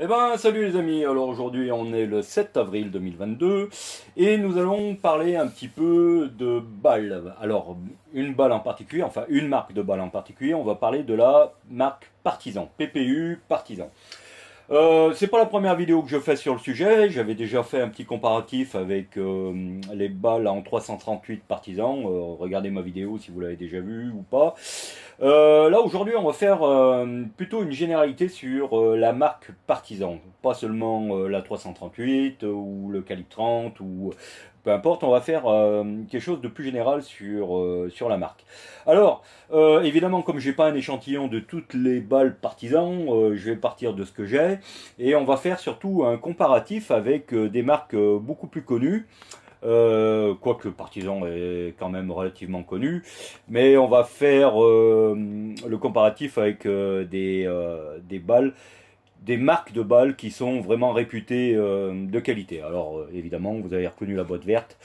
Eh ben, salut les amis. Alors aujourd'hui, on est le 7 avril 2022 et nous allons parler un petit peu de balles. Alors, une balle en particulier, enfin une marque de balle en particulier, on va parler de la marque Partisan, PPU Partisan. Euh, c'est pas la première vidéo que je fais sur le sujet. J'avais déjà fait un petit comparatif avec euh, les balles en 338 partisans. Euh, regardez ma vidéo si vous l'avez déjà vue ou pas. là aujourd'hui, on va faire plutôt une généralité sur la marque partisan, pas seulement la 338 ou le calibre 30 ou importe, on va faire euh, quelque chose de plus général sur, euh, sur la marque. Alors, euh, évidemment, comme j'ai pas un échantillon de toutes les balles partisans, je vais partir de ce que j'ai, et on va faire surtout un comparatif avec des marques beaucoup plus connues. quoique partisan est quand même relativement connu, mais on va faire le comparatif avec des, des balles des marques de balles qui sont vraiment réputées euh, de qualité. Alors euh, évidemment, vous avez reconnu la boîte verte.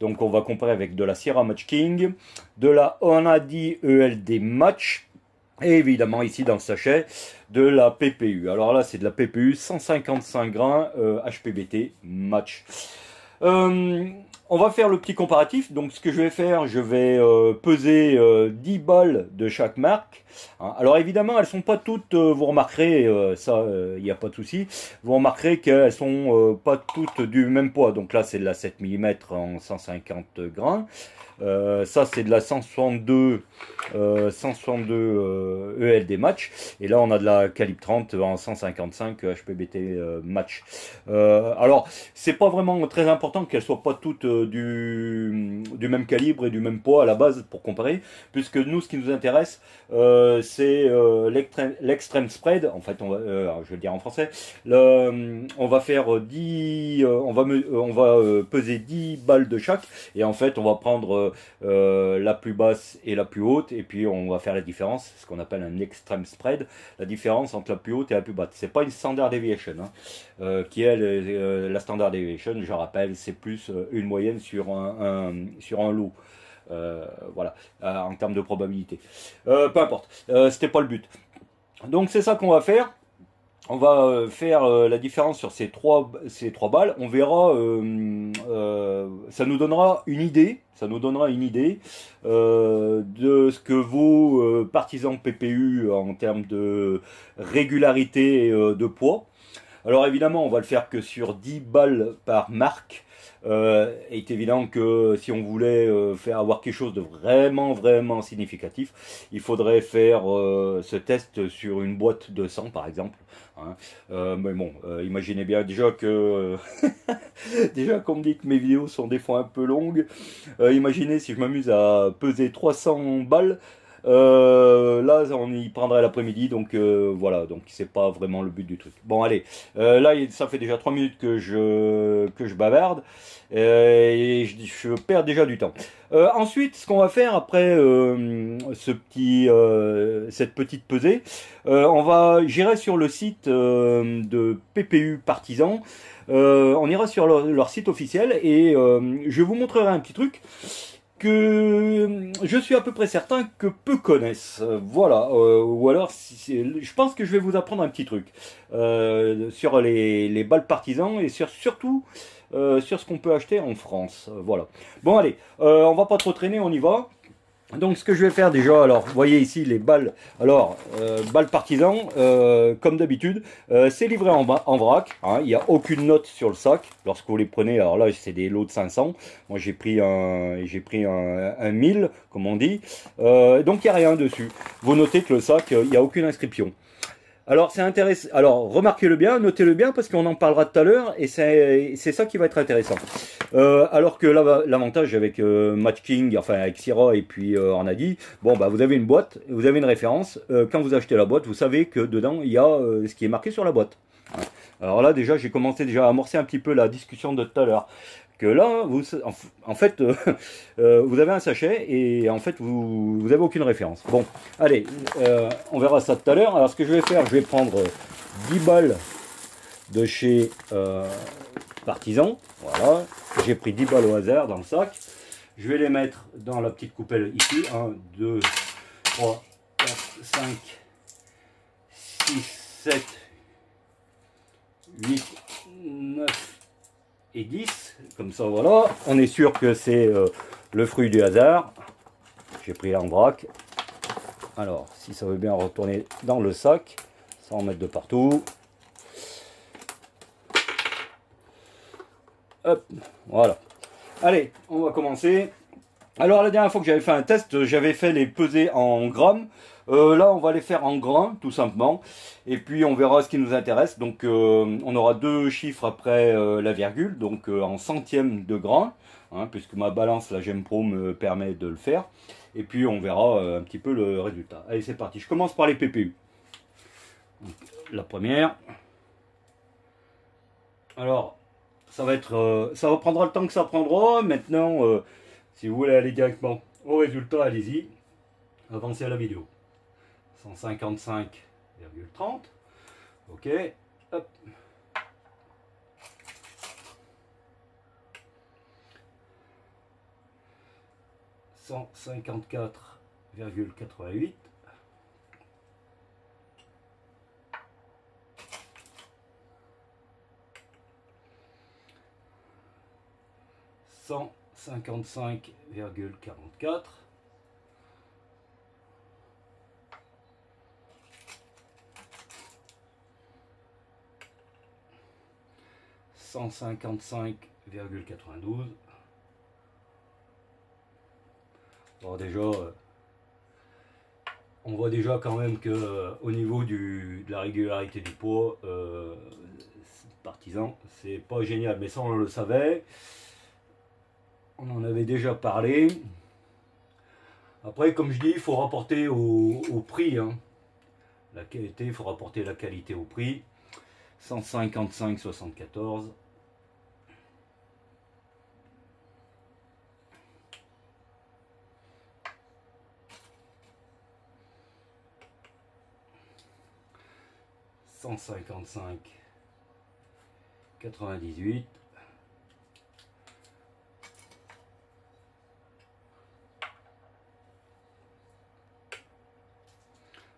Donc on va comparer avec de la Sierra Match King, de la Onadi ELD Match, et évidemment ici dans le sachet de la PPU. Alors là c'est de la PPU 155 grains HPBT euh, Match. On va faire le petit comparatif. Donc, ce que je vais faire, je vais euh, peser 10 euh, balles de chaque marque. Hein. Alors, évidemment, elles sont pas toutes, euh, vous remarquerez, ça, il n'y a pas de souci. Vous remarquerez qu'elles sont pas toutes du même poids. Donc là, c'est de la 7 mm en 150 grains. Euh, ça, c'est de la 162, euh, 162 ELD match. Et là, on a de la calibre 30 en 155 HPBT euh, match. Euh, alors, c'est pas vraiment très important qu'elles soient pas toutes du, du même calibre et du même poids à la base pour comparer, puisque nous, ce qui nous intéresse, c'est l'extrême spread. En fait, on va, je vais le dire en français. On va faire 10, on va, on va peser 10 balles de chaque, et en fait, on va prendre euh, la plus basse et la plus haute, et puis on va faire la différence, ce qu'on appelle un extreme spread, la différence entre la plus haute et la plus basse. C'est pas une standard deviation, hein, euh, qui est euh, la standard deviation, je rappelle, c'est plus une moyenne sur un, sur un lot. voilà, en termes de probabilité. peu importe, c'était pas le but. Donc c'est ça qu'on va faire on va euh, faire euh, la différence sur ces trois, balles. On verra, euh, ça nous donnera une idée, ça nous donnera une idée de ce que vos partisans PPU en termes de régularité de poids. Alors évidemment, on va le faire que sur 10 balles par marque. Euh, est évident que si on voulait euh, faire avoir quelque chose de vraiment vraiment significatif, il faudrait faire euh, ce test sur une boîte de 100 par exemple. Hein. mais bon, imaginez bien déjà que déjà qu'on me dit que mes vidéos sont des fois un peu longues. imaginez si je m'amuse à peser 300 balles. Euh, là, on y prendrait l'après-midi, donc euh, voilà, donc c'est pas vraiment le but du truc. Bon, allez, euh, là, ça fait déjà 3 minutes que je, que je bavarde, et je, perds déjà du temps. ensuite, ce qu'on va faire après ce petit, cette petite pesée, on va, j'irai sur le site de PPU Partisan, on ira sur leur, leur site officiel, et je vous montrerai un petit truc que je suis à peu près certain que peu connaissent. Voilà. Euh, ou alors, je pense que je vais vous apprendre un petit truc euh, sur les, les, balles partisans et sur surtout euh, sur ce qu'on peut acheter en France. Voilà. Bon, allez, on va pas trop traîner, on y va. Donc ce que je vais faire déjà, alors vous voyez ici les balles, alors euh, balles partisans, euh, comme d'habitude, euh, c'est livré en, vrac, hein, il n'y a aucune note sur le sac. Lorsque vous les prenez, alors là c'est des lots de 500, moi j'ai pris un j'ai pris un, un 1000 comme on dit, donc il n'y a rien dessus. Vous notez que le sac, il n'y a aucune inscription. Alors c'est intéressant. Alors remarquez-le bien, notez-le bien parce qu'on en parlera tout à l'heure et c'est ça qui va être intéressant. Euh, alors que l'avantage avec euh, Match King, enfin avec Sierra et puis euh, Ornadi, bon bah vous avez une boîte, vous avez une référence. Euh, quand vous achetez la boîte, vous savez que dedans il y a ce qui est marqué sur la boîte. Alors là déjà j'ai commencé déjà à amorcer un petit peu la discussion de tout à l'heure là, vous, en, fait, euh, euh, vous avez un sachet et en fait, vous, vous avez aucune référence. Bon, allez, euh, on verra ça tout à l'heure. Alors, ce que je vais faire, je vais prendre 10 balles de chez Partisan. Voilà, j'ai pris 10 balles au hasard dans le sac. Je vais les mettre dans la petite coupelle ici. 1, 2, 3, 4, 5, 6, 7, 8, 9 et 10. Comme ça, voilà. On est sûr que c'est euh, le fruit du hasard. J'ai pris en vrac. Alors, si ça veut bien retourner dans le sac, sans mettre de partout. Hop, voilà. Allez, on va commencer. Alors, la dernière fois que j'avais fait un test, j'avais fait les pesées en grammes. Euh, là, on va les faire en grains, tout simplement. Et puis, on verra ce qui nous intéresse. Donc, euh, on aura deux chiffres après euh, la virgule, donc en centièmes de grains, hein, puisque ma balance, la Gem Pro, me permet de le faire. Et puis, on verra un petit peu le résultat. Allez, c'est parti. Je commence par les PPU. la première. Alors, ça va être, ça va prendre le temps que ça prendra. Maintenant, si vous voulez aller directement au résultat, allez-y. Avancez à la vidéo. 155,30. Ok. Hop. Cent cinquante-quatre virgule quatre-vingt-huit. Cent cinquante-cinq virgule quarante-quatre. 155,92. Bon, déjà, euh, on voit déjà quand même que euh, au niveau du, de la régularité du poids, euh, partisan, c'est pas génial. Mais ça, on le savait. On en avait déjà parlé. Après, comme je dis, il faut rapporter au, prix. Hein. La qualité, il faut rapporter la qualité au prix. 155,74. 155 98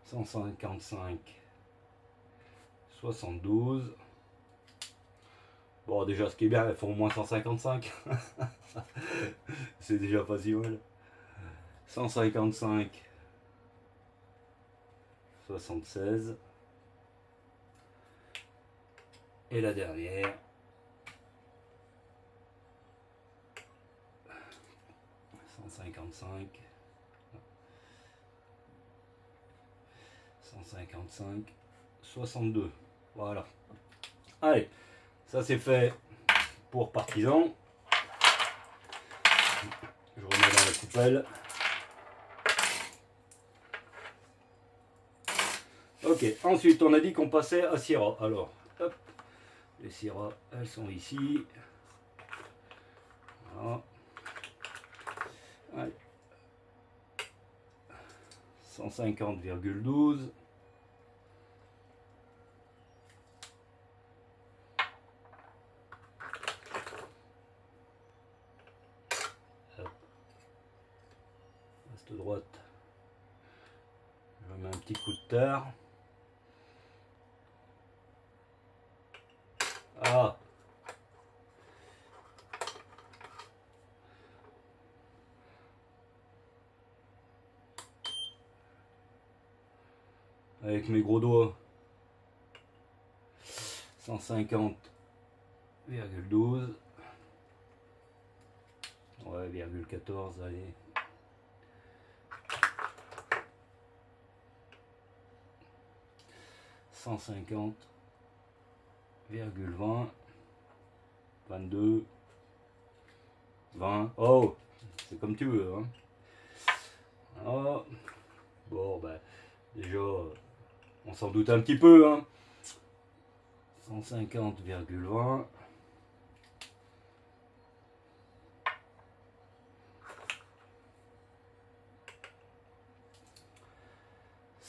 155 72 Bon déjà ce qui est bien, elles font au moins 155 C'est déjà pas si mal. 155 76 et la dernière. 155. 155. 62. Voilà. Allez, ça c'est fait pour partisan. Je remets dans la coupelle. Ok, ensuite on a dit qu'on passait à Sierra. Alors, hop, les sirop, elles sont ici. Voilà. Allez. 150,12. Reste droite. Je mets un petit coup de terre. Ah. Avec mes gros doigts. 150,12. Ouais, 14, allez. 150 20, 22, 20. Oh, c'est comme tu veux. Hein. Ah. Bon, ben, déjà, on s'en doute un petit peu. Hein. 150,20.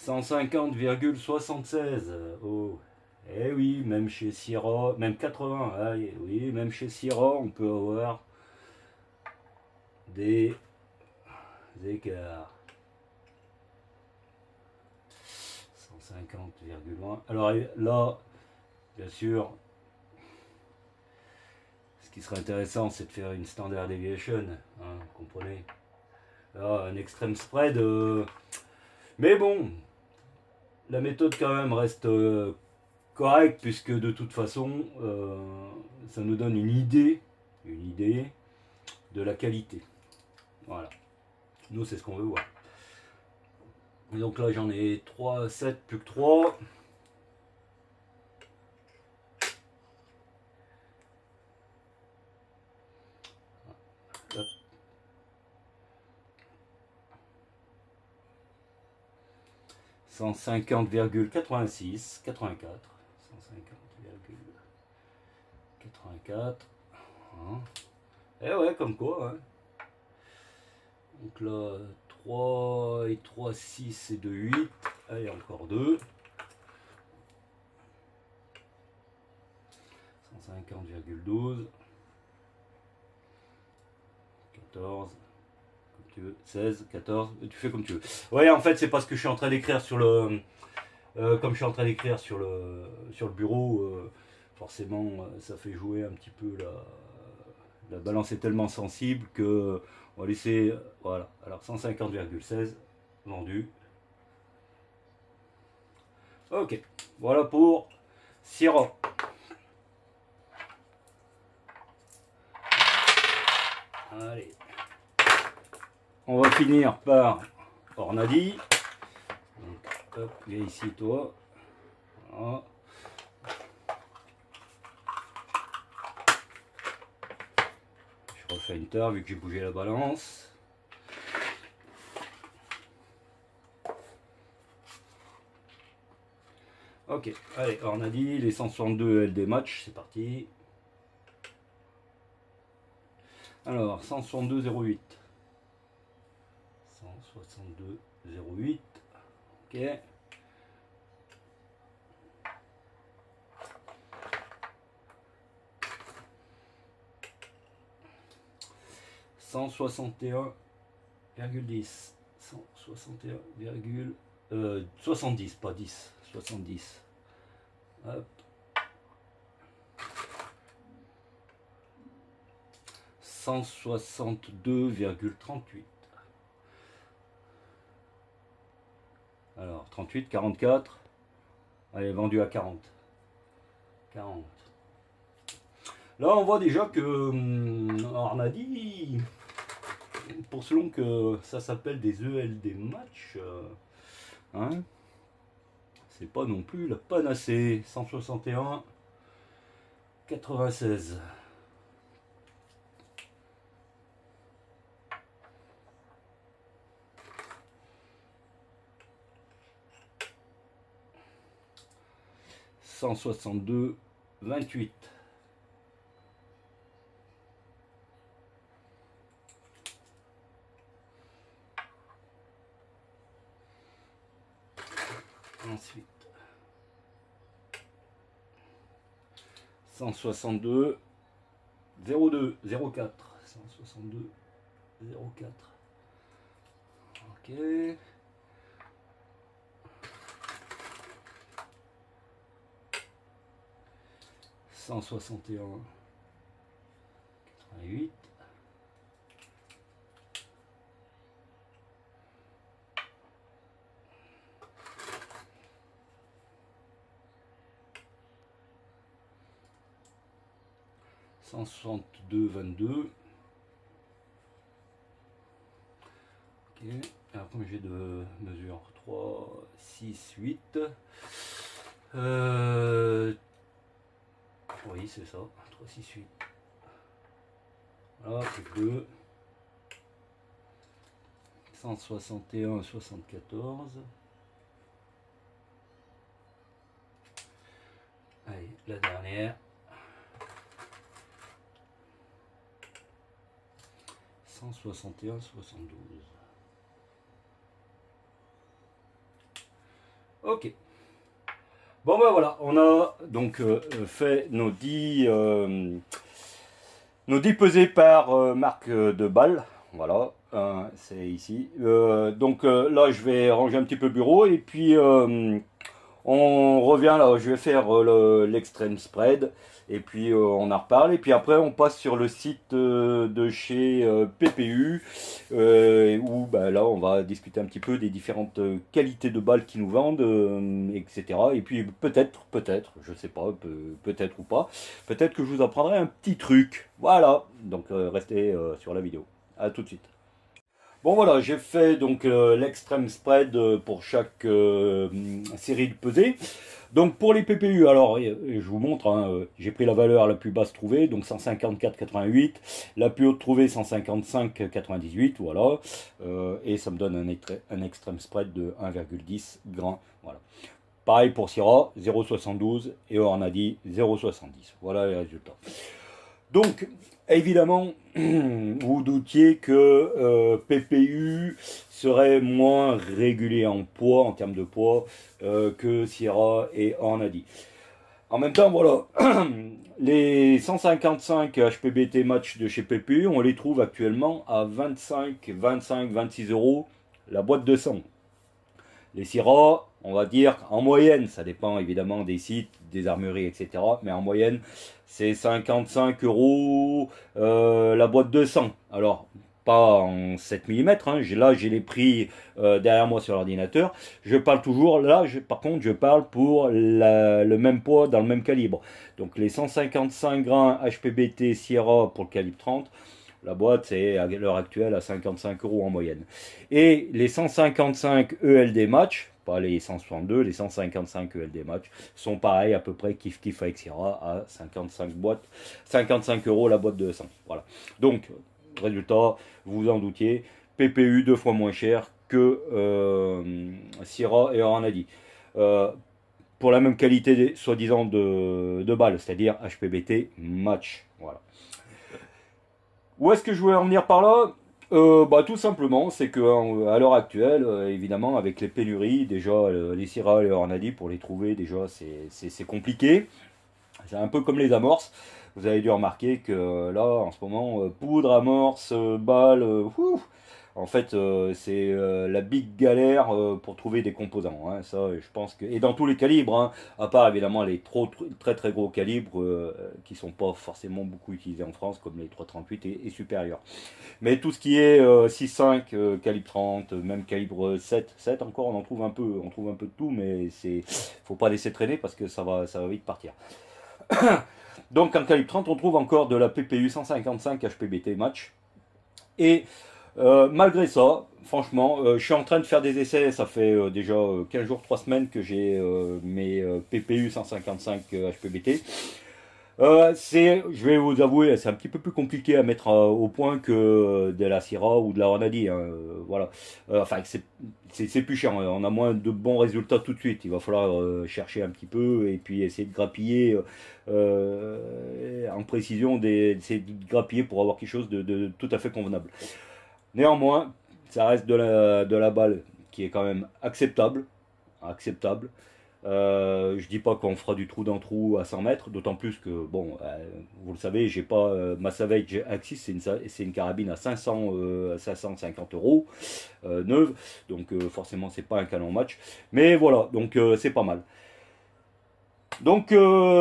150,76. Oh. Eh oui, même chez Sierra, même 80, oui, même chez Sierra, on peut avoir des écarts. 150,1. Alors là, bien sûr, qui serait intéressant, c'est de faire une standard deviation, hein, comprenez? Un extreme spread. Euh, mais bon, la méthode quand même reste euh, correcte, puisque de toute façon, euh, ça nous donne une idée, une idée de la qualité. Voilà. Nous, c'est ce qu'on veut voir. donc là, j'en ai 3, 7, plus que 3. 150,86, 84, 150,84. Hein? Eh ouais, comme quoi. Hein. Donc là, 3 et 3, 6 et 2, 8. Allez, encore 2. 150,12. 14. 16, 14, tu fais comme tu veux. Ouais, en fait, c'est parce que je suis en train d'écrire sur le. Euh, comme je suis en train d'écrire sur le, sur le bureau, euh, forcément, euh, ça fait jouer un petit peu la. La balance est tellement sensible que. On va laisser. Voilà. Alors, 150,16 vendu. Ok. Voilà pour sirop. Allez. On va finir par Ornadi. Donc, hop, viens ici, toi. Vu que j'ai bougé la balance. Ok, allez, Ornadi, les 162 LD match, c'est parti. Alors, 162,08. 62 08 ok 161,10 161, euh, 70 pas 10 70 hop 162,38 Alors, 38, 44. Elle est vendue à 40. 40. Là, on voit déjà que hum, on a dit, pour selon que ça s'appelle des ELD match, euh, hein, c'est pas non plus la panacée. 161, 96. 162, 28. Ensuite, 162, 02, 04. 162, 04. Ok. 161 88 162 22 ok alors comme j'ai de mesure 3 6 8 euh, oui, c'est ça. 3, 6, 8. Voilà, c'est 2. 161, 74. Allez, la dernière. 161, 72. Ok. Bon ben voilà, on a donc euh, fait nos 10 euh, nos 10 pesées par euh, marque de balles. Voilà, c'est ici. donc là je vais ranger un petit peu le bureau et puis on revient là, je vais faire l'extreme spread. Et puis euh, on en reparle. Et puis après on passe sur le site euh, de chez euh, PPU où bah, là on va discuter un petit peu des différentes qualités de balles qu'ils nous vendent, etc. Et puis peut-être, peut-être, je sais pas, peut-être ou pas, peut-être que je vous apprendrai un petit truc. Voilà. Donc restez sur la vidéo. À tout de suite. Bon voilà, j'ai fait donc l'extreme spread pour chaque série de pesées. Donc pour les PPU, alors je vous montre, hein, euh, j'ai pris la valeur la plus basse trouvée, donc 154,88, la plus haute trouvée 155,98, voilà, euh, et ça me donne un, extreme spread de 1,10 grains, voilà. Pareil pour Syrah, 0,72 et Ornadi 0,70. Voilà les résultats. Donc, évidemment, vous doutiez que euh, PPU serait moins régulier en poids, en termes de poids, euh, que Sierra et Ornadi. En même temps, voilà, les 155 HPBT match de chez PPU, on les trouve actuellement à 25, 25, 26 euros la boîte de 100. Les Sierra, on va dire en moyenne, ça dépend évidemment des sites, des armureries, etc. Mais en moyenne, c'est 55 euros euh, la boîte de 100. Alors, pas en 7 mm, hein. là j'ai les prix euh, derrière moi sur l'ordinateur. Je parle toujours, là par contre je parle pour le même poids dans le même calibre. Donc les 155 grains HPBT Sierra pour le calibre 30, la boîte c'est à l'heure actuelle à 55 euros en moyenne. Et les 155 ELD Match, pas les 162, les 155 ELD Match, sont pareils à peu près kiff kiff avec Sierra à 55 boîtes, 55 euros la boîte de 100. Voilà. Donc, résultat, vous en doutiez, PPU deux fois moins cher que euh, Sierra et Ornadi. Euh, pour la même qualité, soi-disant, de, de balles, c'est-à-dire HPBT match. Voilà. Où est-ce que je voulais en venir par là? Euh, bah, tout simplement, c'est que euh, à l'heure actuelle, euh, évidemment, avec les pénuries, déjà les Syrah et les Ornadi, pour les trouver, déjà c'est compliqué. C'est un peu comme les amorces. Vous avez dû remarquer que là, en ce moment, poudre, amorce, balle, en fait, euh, c'est euh, la big galère euh, pour trouver des composants. Hein. ça, je pense que et dans tous les calibres, hein, à part évidemment les trop, très très gros calibres qui sont pas forcément beaucoup utilisés en France, comme les 338 et, et supérieurs. Mais tout ce qui est 6.5, calibre 30, même calibre 7, 7 encore, on en trouve un peu, on trouve un peu de tout, mais c'est, faut pas laisser traîner parce que ça va, ça va vite partir. Donc en calibre 30, on trouve encore de la PPU 155 HPBT match et euh, malgré ça, franchement, euh, je suis en train de faire des essais. Ça fait euh, déjà 15 jours, 3 semaines que j'ai mes PPU 155 HPBT. c'est, je vais vous avouer, c'est un petit peu plus compliqué à mettre au point que de la Syrah ou de la Ronadi. Hein, voilà. enfin, c'est plus cher. On a moins de bons résultats tout de suite. Il va falloir chercher un petit peu et puis essayer de grappiller en précision, de grappiller pour avoir quelque chose de tout à fait convenable. Néanmoins, ça reste de la, balle qui est quand même acceptable. acceptable. Euh, je dis pas qu'on fera du trou d'un trou à 100 mètres, d'autant plus que, bon, euh, vous le savez, j'ai pas euh, ma Savage Axis, c'est une, carabine à 500, 550 euros neuve, donc forcément c'est pas un canon match, mais voilà, donc c'est pas mal. Donc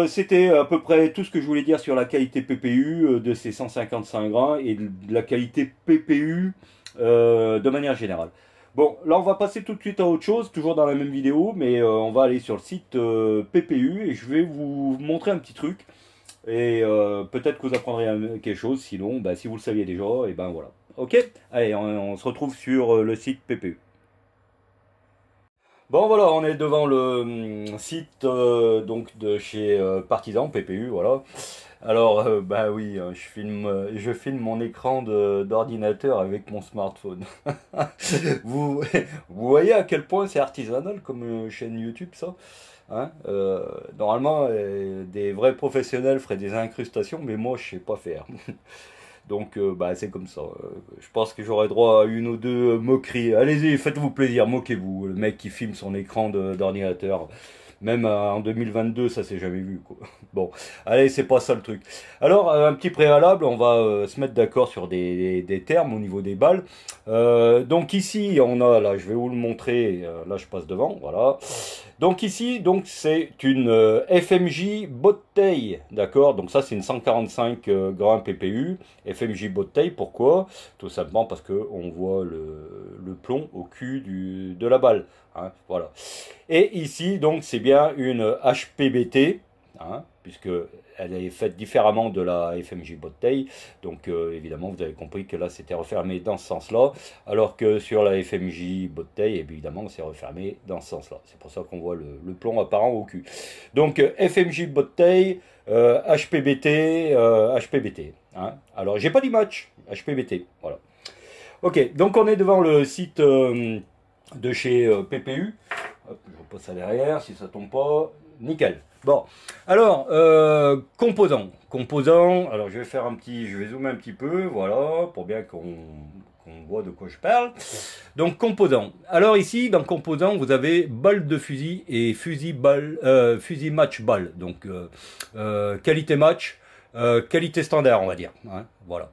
c'était à peu près tout ce que je voulais dire sur la qualité PPU de ces 155 grains et de la qualité PPU euh, de manière générale. Bon, là on va passer tout de suite à autre chose, toujours dans la même vidéo, mais euh, on va aller sur le site euh, PPU et je vais vous montrer un petit truc. Et peut-être que vous apprendrez quelque chose, sinon, bah, si vous le saviez déjà, et ben voilà. Ok? Allez, on se retrouve sur le site PPU. Bon voilà, on est devant le hum, site euh, donc de chez euh, Partisan PPU, voilà. Alors euh, bah oui, hein, je filme, je filme mon écran d'ordinateur avec mon smartphone. vous, vous voyez à quel point c'est artisanal comme chaîne YouTube ça hein Normalement, des vrais professionnels feraient des incrustations, mais moi je sais pas faire. Donc euh, bah, c'est comme ça. Euh, je pense que j'aurai droit à une ou deux moqueries. Allez-y, faites-vous plaisir, moquez-vous. Le mec qui filme son écran d'ordinateur. Même euh, en 2022, ça s'est jamais vu. Quoi. Bon, allez, c'est pas ça le truc. Alors, un petit préalable, on va se mettre d'accord sur des, des, termes au niveau des balles. donc ici, on a, là, je vais vous le montrer. là, je passe devant, voilà. Donc ici, c'est une euh, FMJ bouteille, d'accord? Donc ça c'est une 145 euh, grammes PPU, FMJ bouteille, pourquoi? Tout simplement parce que on voit le, plomb au cul de la balle, hein, voilà. Et ici, donc c'est bien une HPBT, hein, puisque elle est faite différemment de la FMJ bouteille. Donc euh, évidemment, vous avez compris que là, c'était refermé dans ce sens-là, alors que sur la FMJ bouteille, évidemment, c'est refermé dans ce sens-là. C'est pour ça qu'on voit le, plomb apparent au cul. Donc FMJ bouteille, HPBT, HPBT. Hein. Alors, j'ai pas d'image, HPBT, voilà. Ok, donc on est devant le site euh, de chez euh, PPU. je repasse ça derrière, si ça tombe pas, nickel. Bon, alors, euh, composants. Composants, alors je vais faire un petit, je vais zoomer un petit peu, voilà, pour bien qu'on voit de quoi je parle. Donc, composants. Alors ici, dans composants, vous avez balle de fusil et fusil, euh, match balle. Donc, euh, qualité match, qualité standard, on va dire. Hein, voilà.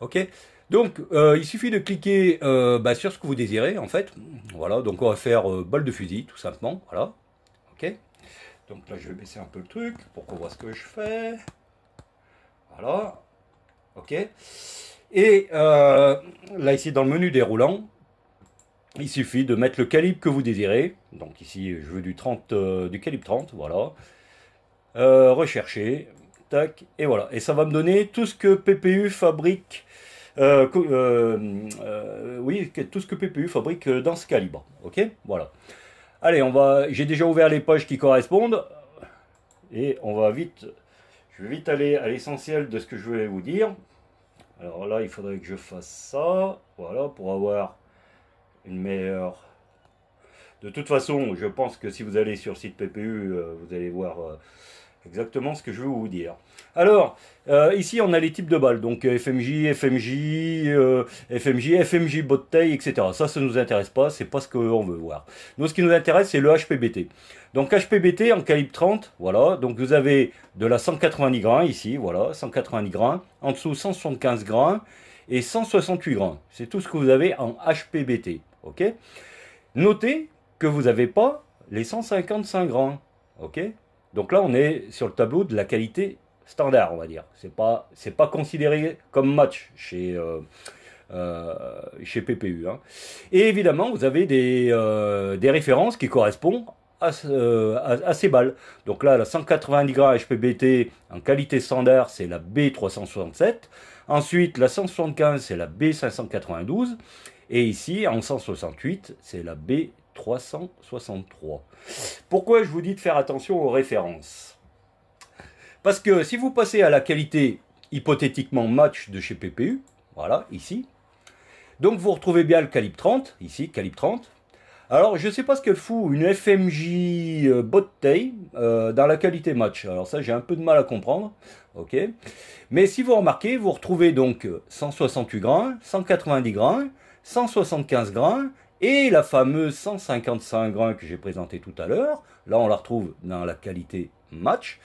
Ok donc, il suffit de cliquer bah, sur ce que vous désirez, en fait. Voilà, donc on va faire balle de fusil, tout simplement. Voilà. Donc là, je vais baisser un peu le truc pour qu'on voit ce que je fais. Voilà. OK. Et euh, là, ici, dans le menu déroulant, il suffit de mettre le calibre que vous désirez. Donc ici, je veux du 30, euh, du calibre 30, voilà. Euh, rechercher, tac, et voilà. Et ça va me donner tout ce que PPU fabrique, oui, tout ce que PPU fabrique dans ce calibre. Ok, voilà. Allez, on va. J'ai déjà ouvert les pages qui correspondent. Et on va vite. Je vais vite aller à l'essentiel de ce que je voulais vous dire. Alors là, il faudrait que je fasse ça. Voilà, pour avoir une meilleure. De toute façon, je pense que si vous allez sur le site PPU, euh, vous allez voir euh, exactement ce que je veux vous dire. Alors, euh, ici on a les types de balles, donc FMJ, FMJ, FMJ, FMJ bouteille, etc. Ça, ça ne nous intéresse pas, c'est pas ce qu'on veut voir. Nous, ce qui nous intéresse, c'est le HPBT. Donc HPBT en calibre 30, voilà, donc vous avez de la 190 grains ici, voilà, 190 grains, en dessous 175 grains et 168 grains. C'est tout ce que vous avez en HPBT, ok? Notez que vous n'avez pas les 155 grains, ok? Donc là, on est sur le tableau de la qualité standard, on va dire. C'est pas, pas considéré comme match chez, euh, euh, chez PPU. Hein. Et évidemment, vous avez des, euh, des références qui correspondent à, à, ces balles. Donc là, la 190 grammes HPBT en qualité standard, c'est la B367. Ensuite, la 175, c'est la B592. Et ici, en 168, c'est la B 363. Pourquoi je vous dis de faire attention aux références? Parce que si vous passez à la qualité hypothétiquement match de chez PPU, voilà, ici, donc vous retrouvez bien le calibre 30, ici, calibre 30. Alors, je ne sais pas ce qu'elle fout, une FMJ euh, bouteille euh, dans la qualité match. Alors ça, j'ai un peu de mal à comprendre. ok Mais si vous remarquez, vous retrouvez donc 168 grains, 190 grains, 175 grains et la fameuse 155 grains que j'ai présentée tout à l'heure, là on la retrouve dans la qualité match.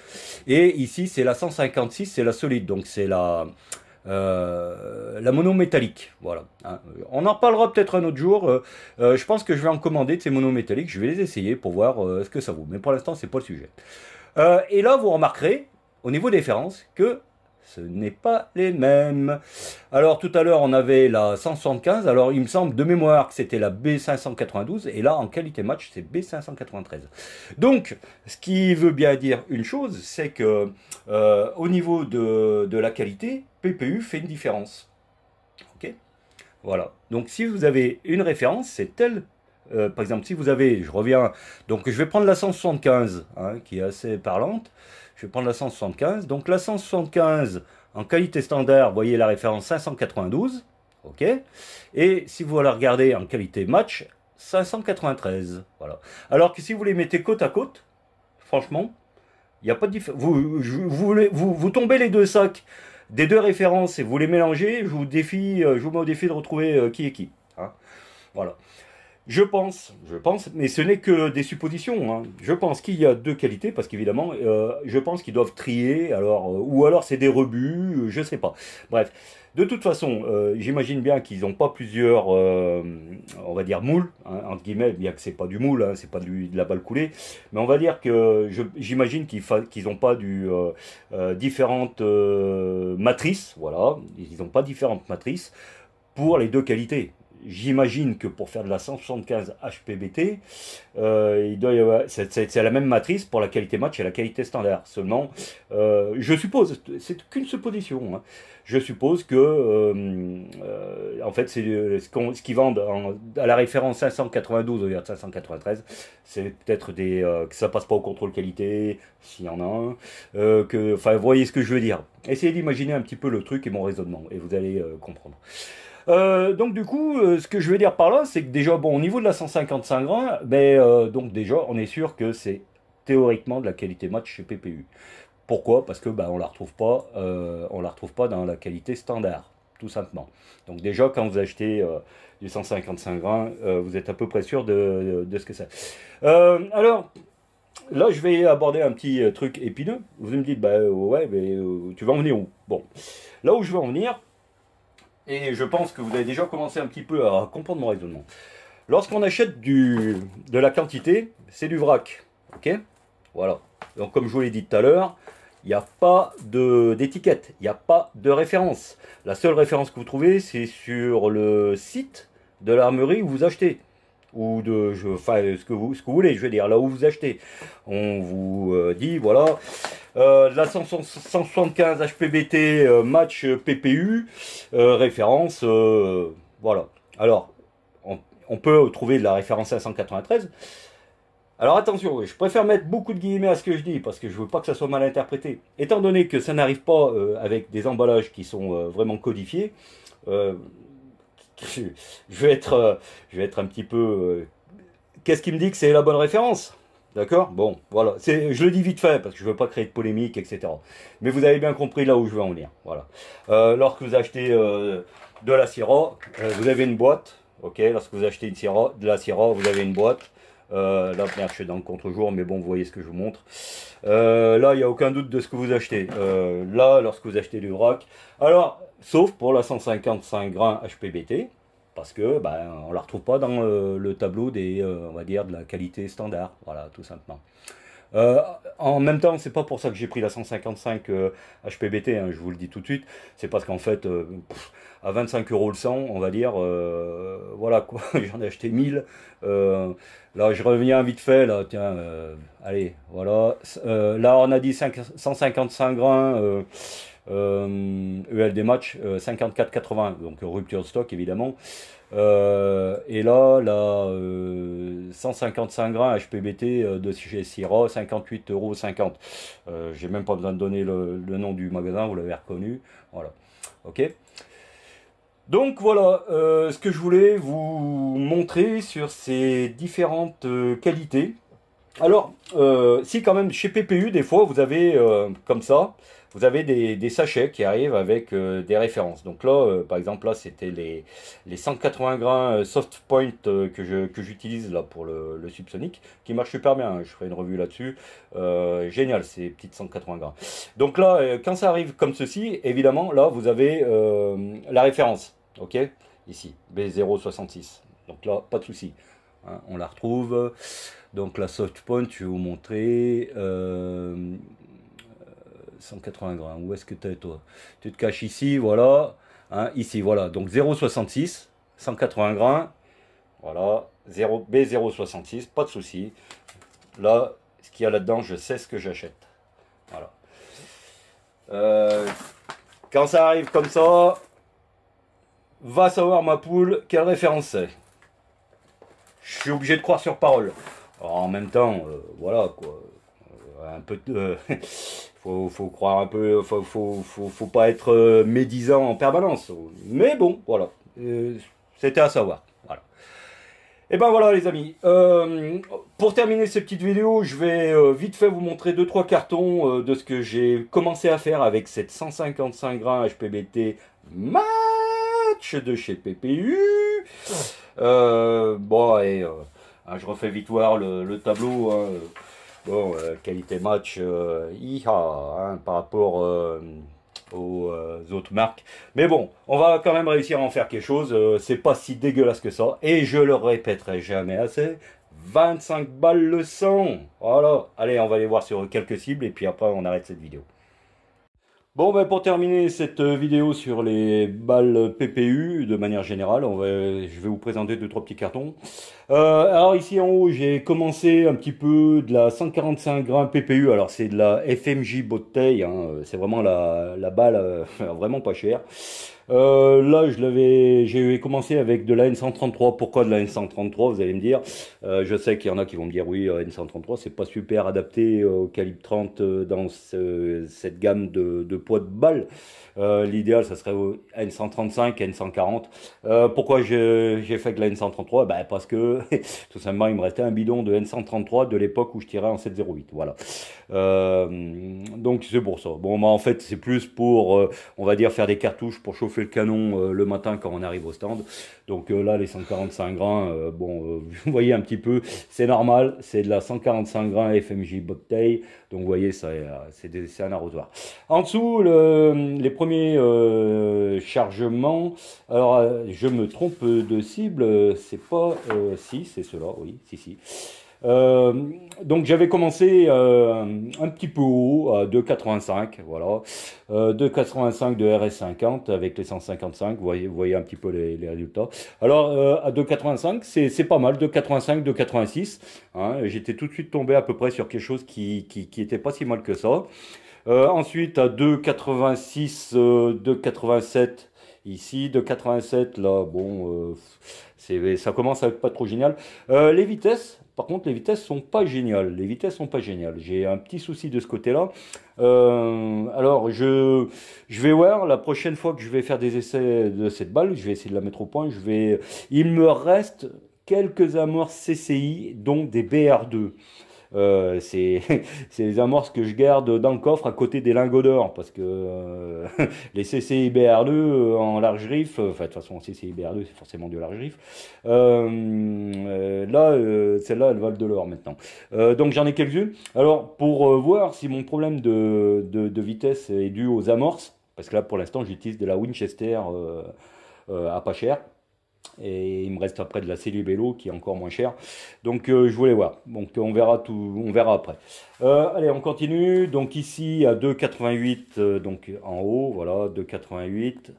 Et ici c'est la 156, c'est la solide, donc c'est la, euh, la mono métallique. Voilà. Hein. On en parlera peut-être un autre jour. Euh, euh, je pense que je vais en commander de ces mono métalliques. Je vais les essayer pour voir ce que ça vaut. Mais pour l'instant, c'est pas le sujet. et là, vous remarquerez au niveau des différences que ce n'est pas les mêmes. Alors tout à l'heure on avait la 175, alors il me semble de mémoire que c'était la B592, et là en qualité match c'est B593. Donc ce qui veut bien dire une chose, c'est que euh, au niveau de, la qualité, PPU fait une différence. Ok? Voilà. Donc si vous avez une référence, c'est telle euh, par exemple, si vous avez, je reviens, donc je vais prendre la 175, hein, qui est assez parlante. Je vais prendre la 175. Donc la 175 en qualité standard, vous voyez la référence 592. OK Et si vous la regardez en qualité match, 593. Voilà. Alors que si vous les mettez côte à côte, franchement, il n'y a pas de différence. Vous, tombez les deux sacs des deux références et vous les mélangez, je vous, défie, euh, je vous mets au défi de retrouver euh, qui est qui. Hein. voilà. Je pense, je pense, mais ce n'est que des suppositions. Hein. Je pense qu'il y a deux qualités, parce qu'évidemment, euh, je pense qu'ils doivent trier, alors, euh, ou alors c'est des rebuts, euh, je sais pas. Bref, de toute façon, j'imagine bien qu'ils n'ont pas plusieurs, on va dire moules, hein, entre guillemets, bien que c'est pas du moule, hein, c'est pas de la balle coulée, mais on va dire que j'imagine qu'ils n'ont pas du différentes matrices, voilà, ils n'ont pas différentes matrices pour les deux qualités. J'imagine que pour faire de la 175 HPBT, euh, c'est, la même matrice pour la qualité match et la qualité standard. Seulement, euh, je suppose, c'est qu'une supposition. Hein. Je suppose que, euh, en fait, ce, qu'ils vendent à la référence 592 au 593. C'est peut-être des que ça passe pas au contrôle qualité, s'il y en a un. enfin, voyez ce que je veux dire. Essayez d'imaginer un petit peu le truc et mon raisonnement, et vous allez comprendre. Euh, donc du coup, euh, ce que je veux dire par là, c'est que déjà, bon, au niveau de la 155 grains, ben, euh, donc déjà, on est sûr que c'est théoriquement de la qualité match chez PPU. Pourquoi? Parce que ben, on la retrouve pas, on la retrouve pas dans la qualité standard, tout simplement. Donc déjà, quand vous achetez du 155 grains, vous êtes à peu près sûr de, ce que c'est. alors, là, je vais aborder un petit truc épineux. Vous me dites, bah ouais, mais tu vas en venir où? Bon, là où je veux en venir, et je pense que vous avez déjà commencé un petit peu à comprendre mon raisonnement. Lorsqu'on achète de la quantité, c'est du vrac. Voilà. Donc comme je vous l'ai dit tout à l'heure, il n'y a pas d'étiquette, il n'y a pas de référence. La seule référence que vous trouvez, c'est sur le site de l'armerie où vous achetez ou de enfin, ce, que vous, voulez, je veux dire, là où vous achetez. On vous euh, dit, voilà, euh, la 175 HPBT euh, match PPU, référence, voilà. Alors, on, peut trouver de la référence 593. Alors attention, je préfère mettre beaucoup de guillemets à ce que je dis parce que je veux pas que ça soit mal interprété. Étant donné que ça n'arrive pas avec des emballages qui sont vraiment codifiés, je, vais être, euh, je vais être un petit peu. Euh, qu'est-ce qui me dit que c'est la bonne référence? D'accord? Bon, voilà. Je le dis vite fait parce que je ne veux pas créer de polémique, etc. Mais vous avez bien compris là où je veux en venir. Voilà. Euh, lorsque vous achetez de la Syrah, vous avez une boîte. Ok? Lorsque vous achetez une de la Syrah, vous avez une boîte. Là, je suis dans le contre-jour, mais bon, vous voyez ce que je vous montre. là, il n'y a aucun doute de ce que vous achetez. là, lorsque vous achetez du vrac. Alors, sauf pour la 155 grains HPBT, parce que ben, on la retrouve pas dans euh, le tableau des, euh, on va dire, de la qualité standard, voilà, tout simplement. Euh, en même temps, c'est pas pour ça que j'ai pris la 155 HPBT, hein, je vous le dis tout de suite. C'est parce qu'en fait, à 25 euros le 100, on va dire, voilà quoi, j'en ai acheté 1000. là, je reviens vite fait, là, tiens, allez, voilà. là, on a dit 155 grains. Euh, ELD match 54-80, donc rupture de stock évidemment. Euh, et là, là 155 grains HPBT de chez Syrah, 58,50 euros. J'ai même pas besoin de donner le, nom du magasin, vous l'avez reconnu. Voilà. Ok. Donc voilà euh, ce que je voulais vous montrer sur ces différentes qualités. Alors, si quand même chez PPU, des fois, vous avez comme ça, vous avez des, sachets qui arrivent avec euh, des références. Donc là, euh, par exemple, là, c'était les, les 180 grains euh, soft point que j'utilise là pour le, subsonic, qui marche super bien. Hein. Je ferai une revue là-dessus. génial, ces petites 180 grains. Donc là, quand ça arrive comme ceci, évidemment, là, vous avez la référence. OK? Ici, B066. Donc là, pas de souci. Hein. on la retrouve. Donc la soft point, je vais vous montrer. 180 grammes. Où est-ce que tu es, toi? Tu te caches ici, voilà. Hein, ici, voilà. Donc 0,66, 180 grammes. Voilà. 0, B0,66, pas de souci. Là, ce qu'il y a là-dedans, je sais ce que j'achète. Voilà. Euh, quand ça arrive comme ça, va savoir ma poule quelle référence c'est. Je suis obligé de croire sur parole. en même temps, euh, voilà quoi. Euh, un peu de, faut, faut croire un peu, faut, faut, faut, pas être euh, médisant en permanence. Mais bon, voilà, euh, c'était à savoir. Voilà. Et ben voilà les amis. Euh, pour terminer cette petite vidéo, je vais vite fait vous montrer deux trois cartons de ce que j'ai commencé à faire avec cette 155 grains HPBT match de chez PPU. bon, et hein, je refais vite voir le, tableau. Hein. Bon, qualité match, IHA, hein, par rapport aux autres marques. Mais bon, on va quand même réussir à en faire quelque chose. c'est pas si dégueulasse que ça. Et je le répéterai jamais assez. 25 balles le sang. Voilà. Allez, on va aller voir sur quelques cibles et puis après on arrête cette vidéo. Bon, ben pour terminer cette vidéo sur les balles PPU, de manière générale, je vais vous présenter deux trois petits cartons. Euh, alors ici en haut, j'ai commencé un petit peu de la 145 grammes PPU. Alors c'est de la FMJ bouteille, hein, c'est vraiment la, la balle euh, vraiment pas chère. Euh, là, je l'avais, j'ai commencé avec de la N133. Pourquoi de la N133 Vous allez me dire? Je sais qu'il y en a qui vont me dire oui, euh, N133, c'est pas super adapté au calibre 30 dans cette gamme de, de poids de balle. L'idéal, ça serait N135, N140. Euh, pourquoi j'ai fait que la N133 ben, Parce que tout simplement, il me restait un bidon de N133 de l'époque où je tirais en 708. Voilà. Euh, donc c'est pour ça. Bon, bah, en fait, c'est plus pour, on va dire, faire des cartouches pour chauffer le canon le matin quand on arrive au stand. Donc là, les 145 grains, bon, vous voyez un petit peu, c'est normal, c'est de la 145 grains FMJ bouteille. Donc vous voyez, c'est un arrosoir. En dessous, le, les premier euh, chargement, alors euh, je me trompe de cible, c'est pas euh, si, c'est cela, oui, si, si. Donc j'avais commencé un petit peu haut, à 2,85, voilà, 2,85 de RS50 avec les 155, vous voyez, vous voyez un petit peu les, résultats. Alors à 2,85, c'est pas mal, 2,85, 2,86, hein, j'étais tout de suite tombé à peu près sur quelque chose qui, qui, qui était pas si mal que ça. Euh, ensuite, à 2,86, 2,87 euh, ici, 2,87 là, bon, euh, ça commence à être pas trop génial. les vitesses, par contre, les vitesses sont pas géniales. Les vitesses sont pas géniales. J'ai un petit souci de ce côté-là. alors, je, je vais voir la prochaine fois que je vais faire des essais de cette balle. Je vais essayer de la mettre au point. Je vais. Il me reste quelques amorces CCI, dont des BR2. Euh, c'est les amorces que je garde dans le coffre à côté des lingots d'or parce que euh, les CCI BR2 euh, en large riff, enfin de toute façon CCI BR2 c'est forcément du large riff. là, celle-là elle valent de l'or maintenant. donc j'en ai quelques-unes. Alors pour voir si mon problème de, de, de, vitesse est dû aux amorces, parce que là pour l'instant j'utilise de la Winchester à pas cher. Et il me reste après de la Celibello qui est encore moins cher. Donc euh, je voulais voir. Donc on verra tout, on verra après. Euh, allez, on continue. Donc ici à 2,88 euh, donc en haut, voilà 2,88.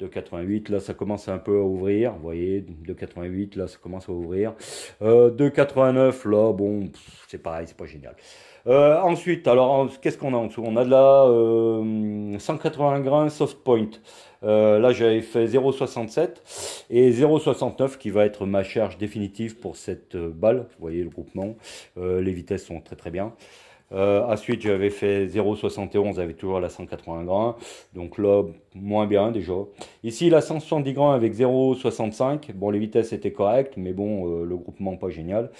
2,88, là ça commence un peu à ouvrir, vous voyez, 2,88, là ça commence à ouvrir. 2,89, là, bon, c'est pareil, c'est pas génial. ensuite, alors qu'est-ce qu'on a en dessous? On a de la 180 grains soft point. Euh, là, j'avais fait 0,67 et 0,69 qui va être ma charge définitive pour cette euh, balle. Vous voyez le groupement. Euh, les vitesses sont très très bien. Ensuite, j'avais fait 0,71 avec toujours la 180 grains. Donc là, moins bien déjà. Ici, la 170 grains avec 0,65. Bon, les vitesses étaient correctes, mais bon, le groupement pas génial.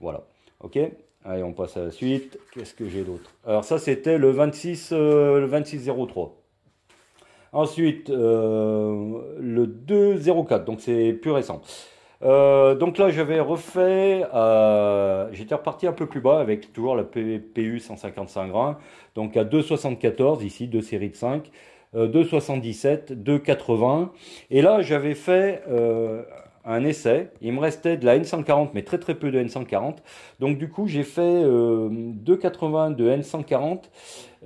Voilà. Ok Allez, on passe à la suite. Qu'est-ce que j'ai d'autre? Alors ça, c'était le 26, le 2603. Ensuite, euh, le 204, donc c'est plus récent. Euh, donc là, j'avais refait, euh, j'étais reparti un peu plus bas avec toujours la PU 155 grains, donc à 2,74 ici, deux séries de 5, 2,77, 2,80. Et là, j'avais fait un essai. Il me restait de la N140, mais très très peu de N140. Donc du coup, j'ai fait 2,80 de N140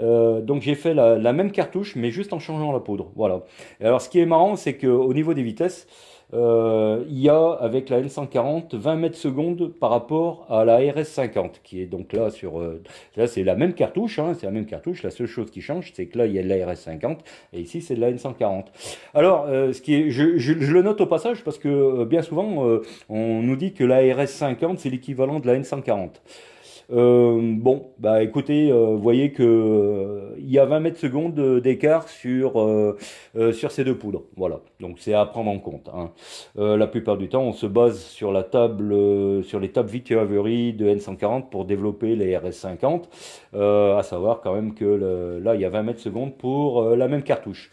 euh, donc j'ai fait la, même cartouche, mais juste en changeant la poudre. Voilà. alors ce qui est marrant, c'est qu'au niveau des vitesses, euh, il y a avec la N140 20 mètres secondes par rapport à la RS50 qui est donc là sur euh, là c'est la même cartouche hein, c'est la même cartouche. La seule chose qui change c'est que là il y a de la RS50 et ici c'est de la N140 alors ce qui est je, je, le note au passage parce que bien souvent on nous dit que la RS50 c'est l'équivalent de la N140 euh, bon, bah écoutez, euh, vous voyez que euh, il y a 20 mètres secondes d'écart sur sur ces deux poudres. Voilà, donc c'est à prendre en compte. Hein. la plupart du temps, on se base sur la table, sur les tables Vicky de N140 pour développer les RS50. à savoir quand même que là, il y a 20 mètres secondes pour la même cartouche.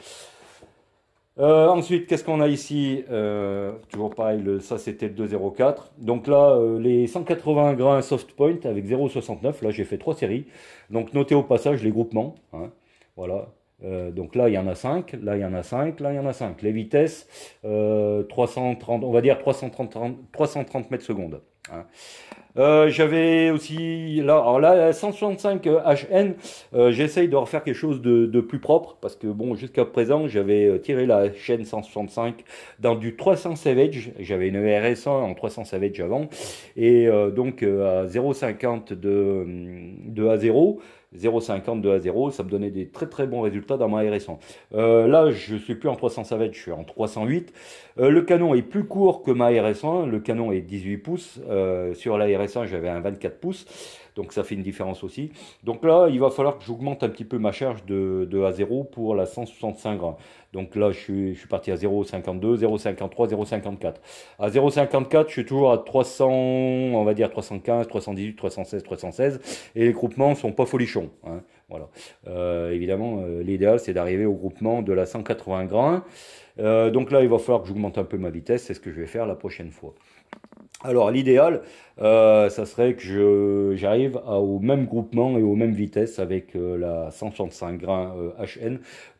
Euh, ensuite, qu'est-ce qu'on a ici euh, Toujours pareil, ça c'était le 204. Donc là, euh, les 180 grains soft point avec 0,69. Là, j'ai fait trois séries. Donc notez au passage les groupements. hein. Voilà. Euh, donc là, il y en a 5, là, il y en a 5, là, il y en a 5. Les vitesses, euh, 330, on va dire 330, 330 mètres secondes. hein. Euh, J'avais aussi, là, alors là, la 165 HN, euh, j'essaye de refaire quelque chose de, plus propre parce que bon, jusqu'à présent, j'avais euh, tiré la chaîne 165 dans du 300 Savage. J'avais une RS1 en 300 Savage avant et euh, donc euh, à 0,50 de, de A0. 0,50 de A0, ça me donnait des très très bons résultats dans ma RS100. Euh, là, je suis plus en 300 Savage, je suis en 308. Euh, le canon est plus court que ma RS1, le canon est 18 pouces. Euh, sur la RS1, j'avais un 24 pouces, donc ça fait une différence aussi. Donc là, il va falloir que j'augmente un petit peu ma charge de, de A0 pour la 165 grammes. Donc là, je suis, parti à 0,52, 0,53, 0,54. À 0,54, je suis toujours à 300, on va dire 315, 318, 316, 316. Et les groupements sont pas folichons. hein. Voilà. Euh, évidemment, euh, l'idéal, c'est d'arriver au groupement de la 180 grains. Euh, donc là, il va falloir que j'augmente un peu ma vitesse. C'est ce que je vais faire la prochaine fois. Alors, l'idéal, euh, ça serait que j'arrive au même groupement et aux mêmes vitesses avec euh, la 165 grains euh, HN.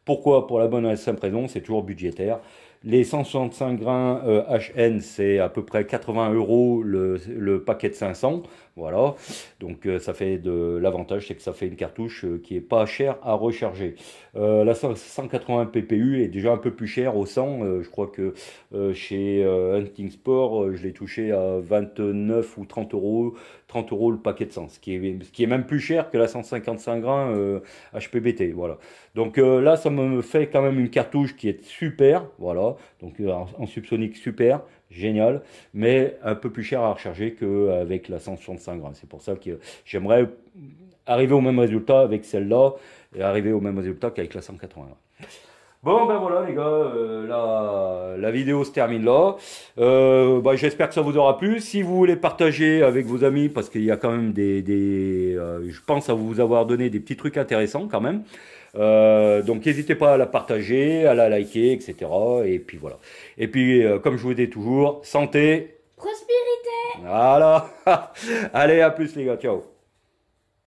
Pourquoi Pour la bonne et simple raison, c'est toujours budgétaire. Les 165 grains euh, HN, c'est à peu près 80 euros le, paquet de 500. Voilà. Donc euh, ça fait de l'avantage, c'est que ça fait une cartouche euh, qui est pas chère à recharger. Euh, la 180 PPU est déjà un peu plus chère au 100. Euh, je crois que euh, chez euh, Hunting Sport, euh, je l'ai touché à 29 ou 30 euros, 30 euros le paquet de 100, ce qui est, même plus cher que la 155 grains euh, HPBT. Voilà. Donc euh, là, ça me fait quand même une cartouche qui est super. Voilà. Donc euh, en, subsonique super, génial, mais un peu plus cher à recharger qu'avec la 165 grammes. C'est pour ça que j'aimerais arriver au même résultat avec celle-là et arriver au même résultat qu'avec la 180 grammes. Bon ben voilà les gars, euh, la, la vidéo se termine là. Euh, bah, J'espère que ça vous aura plu. Si vous voulez partager avec vos amis, parce qu'il y a quand même des, des euh, je pense à vous avoir donné des petits trucs intéressants quand même. Euh, donc n'hésitez pas à la partager, à la liker, etc. Et puis voilà. Et puis comme je vous dis toujours, santé. Prospérité Voilà. Allez à plus les gars, ciao.